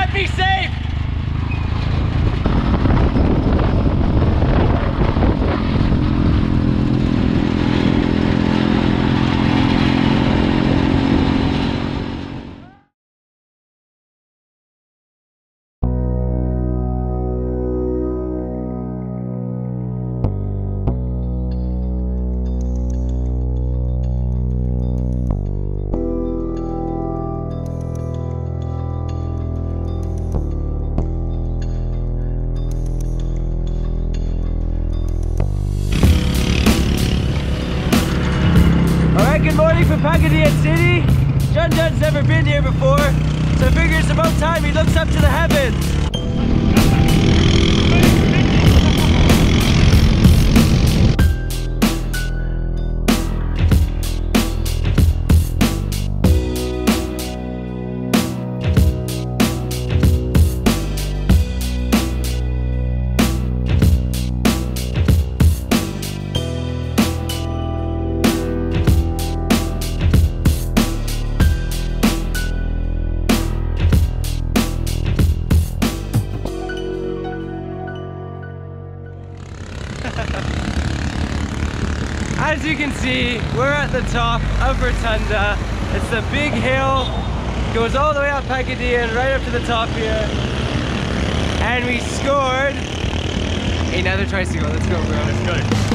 can't be safe! Here before, so I figure it's about time he looks up to the heavens. Can see, we're at the top of Rotunda. It's the big hill, goes all the way up Pagadian, right up to the top here. And we scored another tricycle. Let's go, bro. Let's go.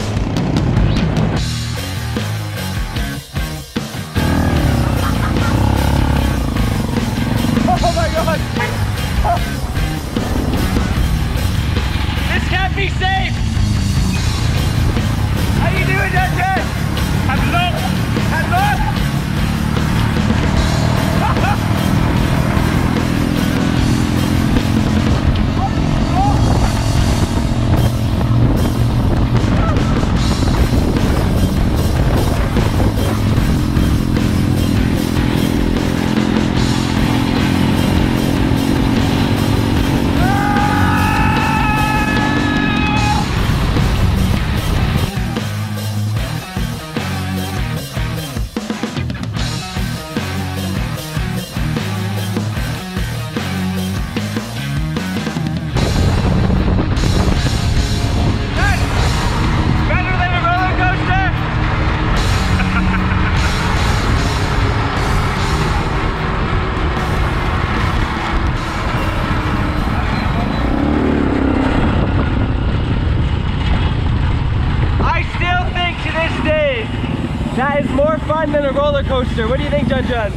Think, John John?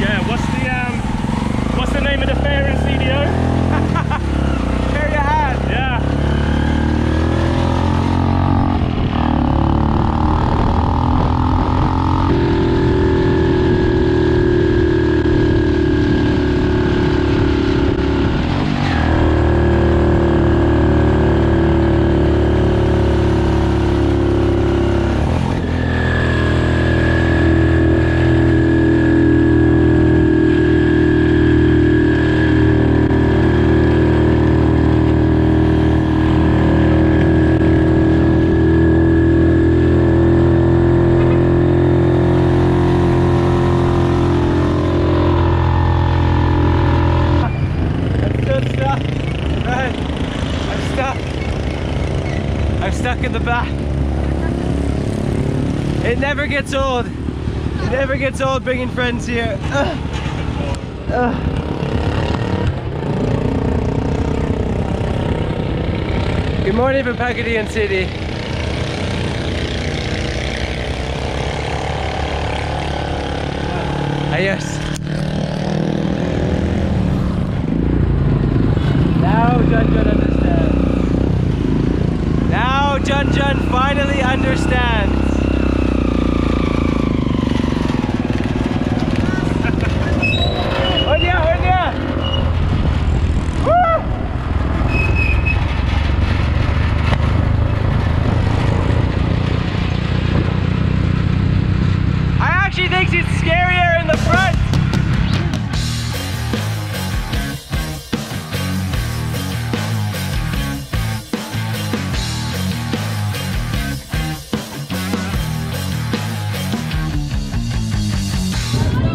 Yeah, what's the um, what's the name of the fair in CDO? There you have. Yeah. I'm still stuck. Right. I'm stuck. I'm stuck in the back. It never gets old. It never gets old bringing friends here. Ugh. Ugh. Good morning from Pagadian City. Adios.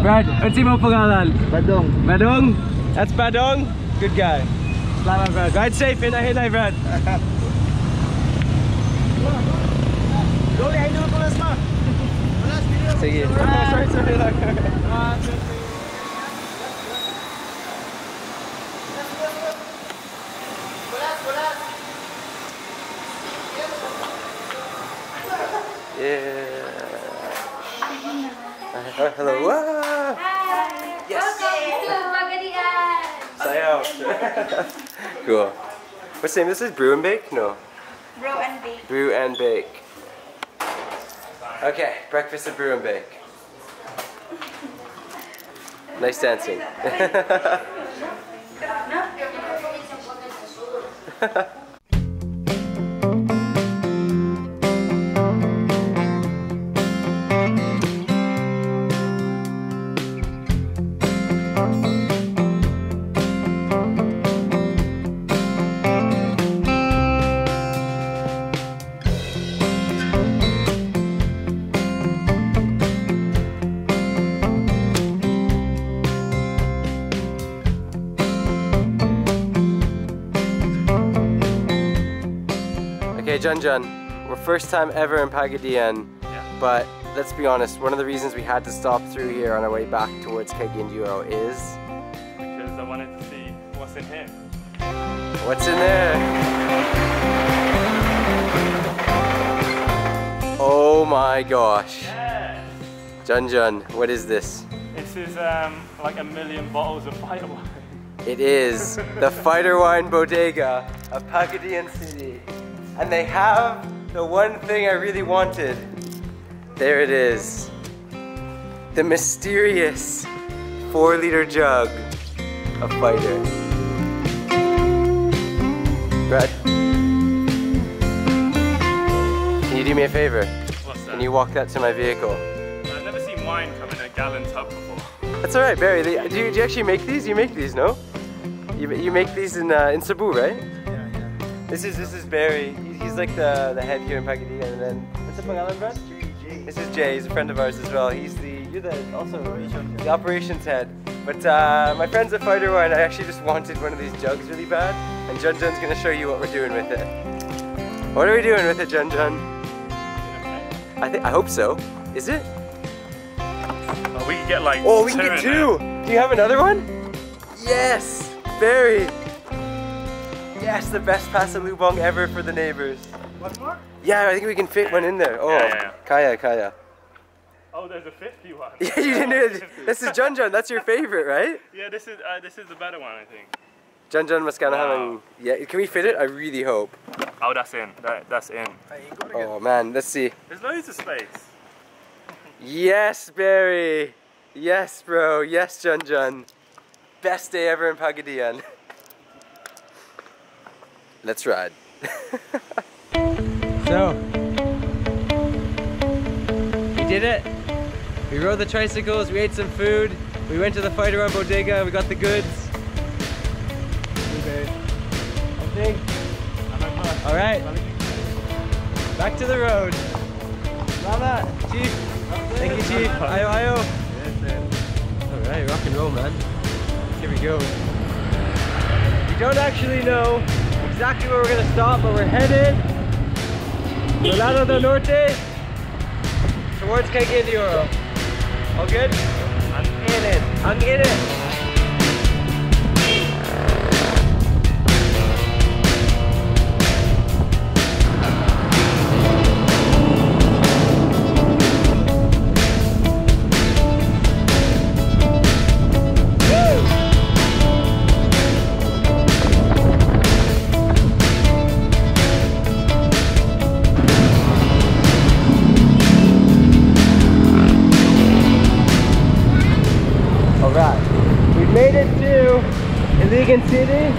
Brad, ano mo pangalan? Badong. Badong? That's Badong. Good guy. Selamat Brad. Ride safe in Ahilai Brad. Boleh idol ko last ma. Sige. sorry, sorry lang. Yeah. Uh, hello. Wow. Yes. Sayaw. cool. What's the name? This is Brew and Bake? No. Brew and bake. Brew and Bake. Okay, breakfast at Brew and Bake. Nice dancing. Okay, Jun Jun, we're first time ever in Pagadian, Yeah. but let's be honest, one of the reasons we had to stop through here on our way back towards Cagayan de Oro is Because I wanted to see what's in here. what's in there? Oh my gosh. Yeah. Jun Jun, what is this? This is um, like a million bottles of fighter wine. It is the Fighter Wine Bodega of Pagadian City. And they have the one thing I really wanted. There it is. The mysterious four liter jug of Fighter. Brad, can you do me a favor? What's that? Can you walk that to my vehicle? I've never seen wine come in a gallon tub before. That's all right, Barry. They- Do you, do you actually make these? You make these, no? You, you make these in uh, in Cebu, right? Yeah, yeah. This is this is Barry. He's, he's like the the head here in Pagadian, and then what's the pangalan, Brad? This is Jay. He's a friend of ours as well. He's the you're the also the operations head. But uh, my friends a Fighter Wine, I actually just wanted one of these jugs really bad, and Jun Jun's gonna show you what we're doing with it. What are we doing with it, Jun Jun? I think I hope so. Is it? Oh, we could get like Oh, we two can get in two. Do you have another one? Yes, Barry. Yes, the best pasalubong ever for the neighbors. One more? Yeah, I think we can fit one in there. Oh, Yeah, yeah, yeah. Kaya, Kaya. Oh, there's a 50 one. Yeah, you didn't do it. This is Jun Jun. That's your favorite, right? Yeah, this is uh, this is the better one, I think. Jun Jun mas kana Wow. hamang- Yeah, can we fit it? I really hope. Oh, that's in. That, that's in. Oh man, let's see. There's loads of space. Yes, Barry. Yes, bro. Yes, Jun Jun. Best day ever in Pagadian. Let's ride. so, we did it. We rode the tricycles, we ate some food, we went to the Fighter Wine Bodega, we got the goods. I think. Alright. Back to the road. Lama, Chief. Thank you, Chief. Ayo, ayo. Alright, rock and roll, man. Here we go. We don't actually know exactly where we're gonna stop, but we're headed Volado del Norte towards Cagayan All good? I'm in it. I'm in it. Alright, we've made it to Iligan City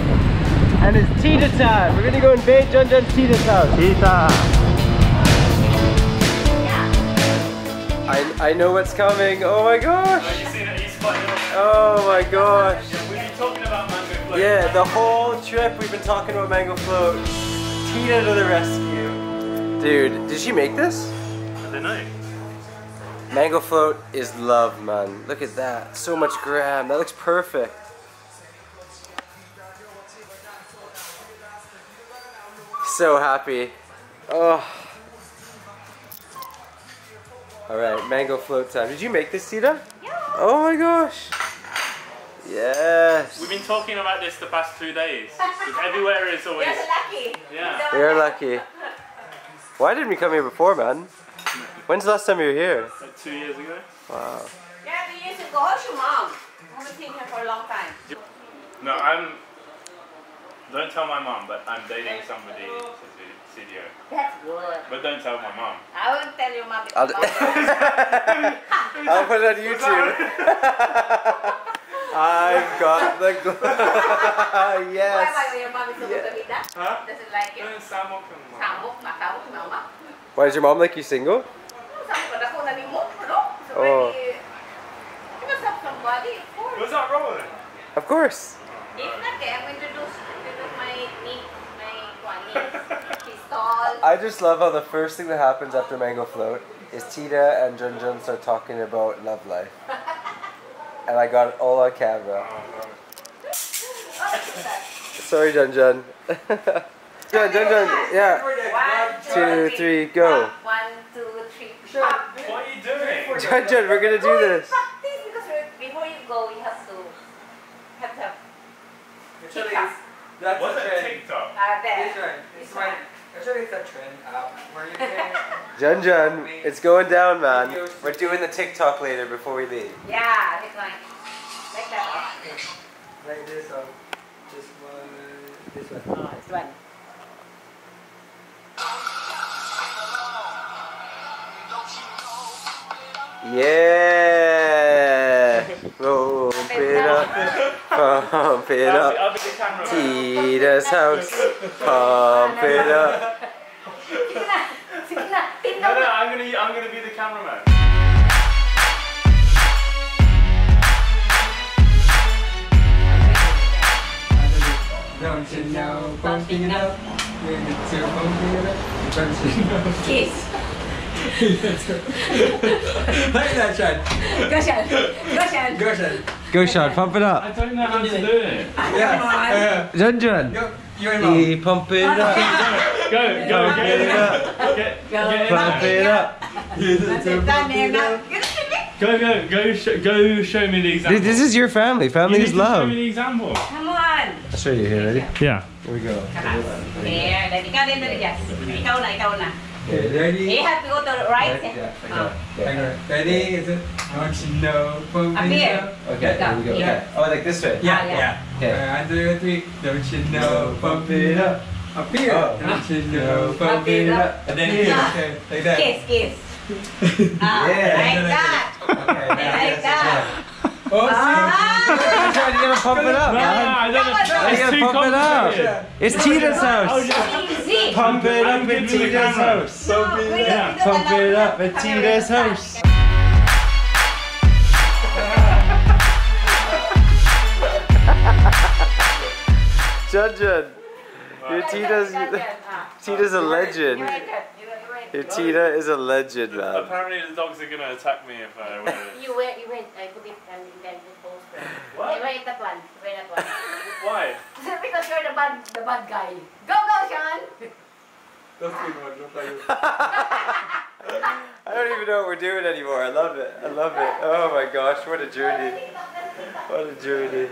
and it's Tita time. We're gonna go invade Jun Jun's Tita's house. Tita! I, I know what's coming. Oh my gosh! You see that Oh my gosh! We've been talking about mango float. Yeah, the whole trip we've been talking about Mango Float. Tita to the rescue. Dude, did she make this? I don't know. Mango float is love, man. Look at that. So much grab. That looks perfect. So happy. Oh. Alright, mango float time. Did you make this, Tita? Yeah. Oh my gosh. Yes. We've been talking about this the past two days. everywhere is always. You're lucky. Yeah. You're lucky. Why didn't we come here before, man? When's the last time you were here? Like two years ago. Wow. Yeah, we years to go. How's your mom? I haven't seen her for a long time. No, I'm. Don't tell my mom, but I'm dating somebody. CDO. That's good. But don't tell my mom. I won't tell your mom I'll, I'll put it on YouTube. I've got the gl- Why, yes. why, your mom is Yeah. good with that? Huh? Doesn't like it. Don't Samok and mom. Samok, masamok, mama. Why does your mom like you single? Oh. you must have somebody, of course. What's that wrong with it? Of course. If not, eh, I'm going to introduce, introduce my niece, my kwan, niece. I just love how the first thing that happens after Mango Float is Tita and Jun Jun start talking about love life. And I got it all on camera. Oh, God. Oh, look at that. Sorry, Jun Jun. Jun Jun Jun, yeah. One, Two, three, go. One, two, three, pop. What are you doing? Jun Jun, we're gonna do No, this. Practice because before you go, you have to have to have TikTok. That's What's a a trend. TikTok? Uh, there. This one. This one. Actually, it's a trend app where you can. Jun Jun, it's going down, man. We're doing the TikTok later before we leave. Yeah, this one. Like that. like this one. This one. This one. Oh, this one. Yeah! Pump it up, pump it up. be, I'll be the camera. Tita's house, pump it up. Sige na. Sige na. No, no. I'm gonna, I'm gonna be the cameraman. Don't you know? Pumping it up. When it's your pumping it up. Don't you know? Kiss. Like that, Sean. Go, Sean. Go, Sean. Go, Sean. Go, Sean, pump it up. I don't know how to do it. Yeah. Uh, Jun Jun. go. You and mom. E pump it up, Go, go, pump get it it. up, Get, Go. get pump it. it up. That's it. Done there now. Get it. Go, go, go, sh- go show me the example. This is your family. you Family need is to show love. me the example. Come on. I'll show you here, ready? Yeah. Here we go. Come on. There. Then ikaw din, dali, Jess. Ikaw na, ikaw na. Okay, ready? You have to go to the right. Yeah, eh? like Oh. that. Okay, Ready? Is it? Don't you know? Pumping Up here. Okay, here we go. Here. Okay. Oh, like this way. Yeah, Ah, yeah. yeah. Okay. Uh, one, two, three. Don't you know? Pump it up. Up here. Oh. Don't you know? Up Pump it it up. up. And then here. Okay, like that. Kiss, kiss. Ah, Yeah. like that. Okay, Like that. Oh, see? Ah. Jun Jun, you gotta pump it up, No, no, man. I don't know. Come on, You gotta pump it up. complicated. It's Tita's Oh, house. yeah. Easy. Pump it up I'm in good with the Tita's house. No, we don't- we Yeah. Pump it up at Tita's house. Jun Jun, your Like Tita's, that, like. Tita's a You legend. Like that. You. Your Tita is a legend, man. Apparently the dogs are gonna attack me if I wear it. You wear, you wear, I put it and then you post it. What? You wear that one, wear that one. Why? because you're the bad, the bad guy. Go, go, Sean! That's good one. Don't play with I don't even know what we're doing anymore. I love it. I love it. Oh my gosh, what a journey. What a journey.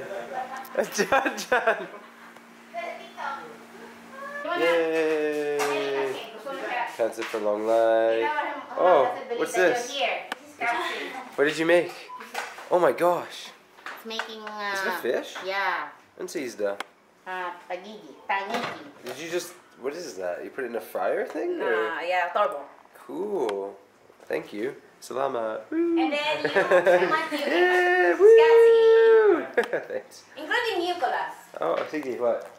Jun Jun. Yay. Cancel for long life. Oh, what's this? Here. This is Cassie. What did you make? Oh my gosh. It's making, Is it a uh, fish? yeah, And Caesar. uh, tagigi, tangigi. Did you just, what is that? You put it in a fryer thing? Or? Uh, yeah, turbo. Cool. Thank you. Salamat. And then you, I want you, Yeah, woo! Thanks. including Nicholas. Oh, Sige, what?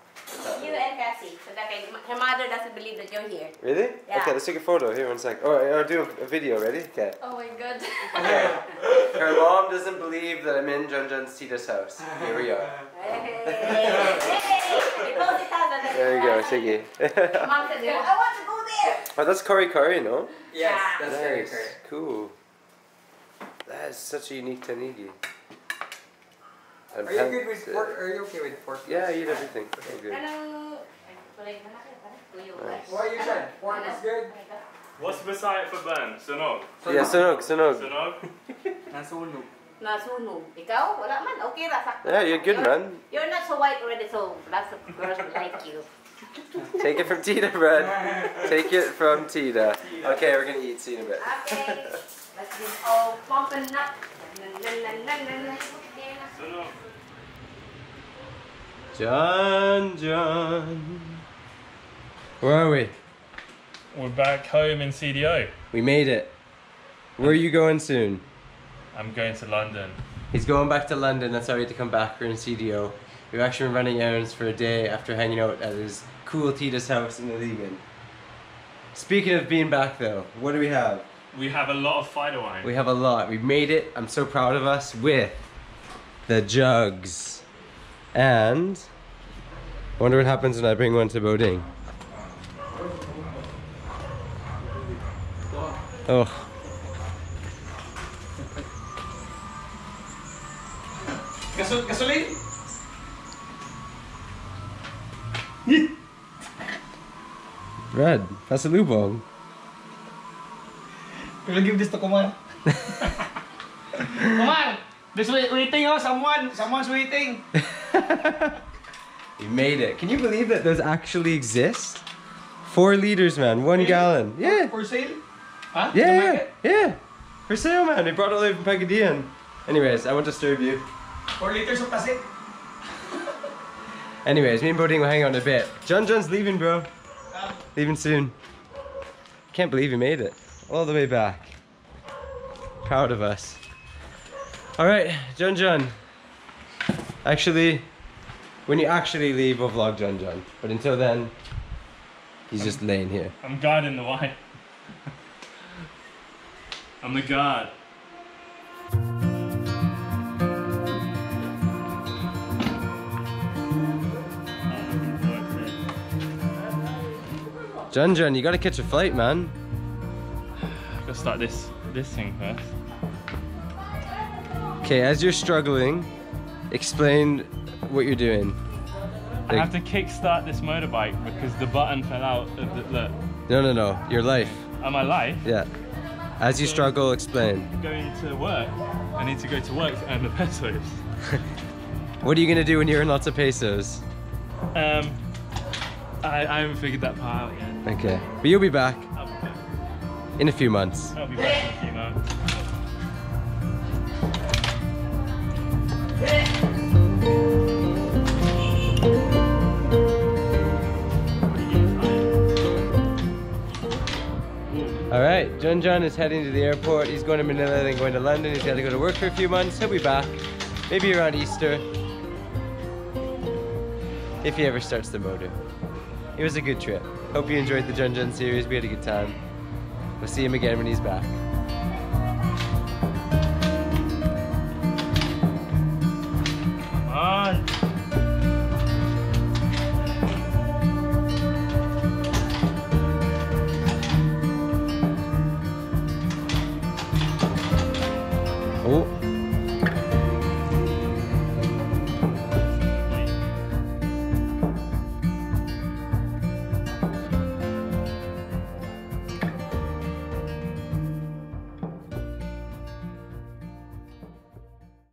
You and Cassie. So that can- her mother doesn't believe that you're here. Really? Yeah. Okay, let's take a photo. Here, one sec. Or, or do a, a video. Ready? Okay. Oh my god. Okay. Her mom doesn't believe that I'm in Jun Jun's Tita's house. Here we are. Hey, hey, it goes it out, There you go, Sige. Mom said, I want to go there. oh, that's curry curry, no? Yes, Yeah. that's very Nice. correct. Cool. That is such a unique tanigi. And Are you good with pork? Are you okay with pork? Yeah, I eat everything. I'm good. Ano? Ay, kulay na natin, parang. to you guys. What you said? Pork is good? Oh What's beside for Ben? Sunog. Yeah, sunog, sunog. Sunog? Nasunog. Nasunog. Ikaw? Wala man. Okay ra. sakto. Yeah, you're good, You're- man. You're not so white already, so lots of girls will like you. Take it from Tita, Brad. Take it from Tita. Okay, we're gonna eat. See you a bit. Okay. Let's get all pumping up. John, John. Where are we? We're back home in CDO. We made it. Where are you going soon? I'm going to London. He's going back to London. That's why we had to come back. We're in CDO. We've actually been running errands for a day after hanging out at his cool Tita's house in the Iligan. Speaking of being back though, what do we have? We have a lot of fighter wine. We have a lot. We made it. I'm so proud of us with the jugs. And I wonder what happens when I bring one to Boding. Oh. Gasol gasolin? Red, pasalubong. We'll give this to Kuman. This wait, waiting oh, someone, someone's waiting. We made it. Can you believe that those actually exist? Four liters, man. One gallon. Yeah. For sale? Huh? Yeah, yeah, yeah. For sale, man. They brought it all the way from Pagadian. Anyways, I won't disturb you. Four liters of kasi. Anyways, me and Boding will hang out in a bit. John John's leaving, bro. Um. Leaving soon. Can't believe he made it. All the way back. Proud of us. Alright, John John. Actually, when you actually leave, we'll vlog John John. But until then, he's just laying here. I'm God in the wine. I'm the God. John John, you gotta catch a flight, man. I Gotta start this this thing first. Okay, as you're struggling, explain what you're doing. I have to kickstart this motorbike because the button fell out of the, the No, no, no. Your life. of my life. Yeah. As you struggle, explain. Going to work, I need to go to work to earn the pesos. What are you gonna do when you earn lots of pesos? Um, I, I haven't figured that part out yet. Okay. But you'll be back I'll be back, in a few months. I'll be back in a few months. Alright, John John is heading to the airport. He's going to Manila, then going to London. He's got to go to work for a few months. He'll be back. Maybe around Easter. If he ever starts the motor. It was a good trip. Hope you enjoyed the John John series. We had a good time. We'll see him again when he's back.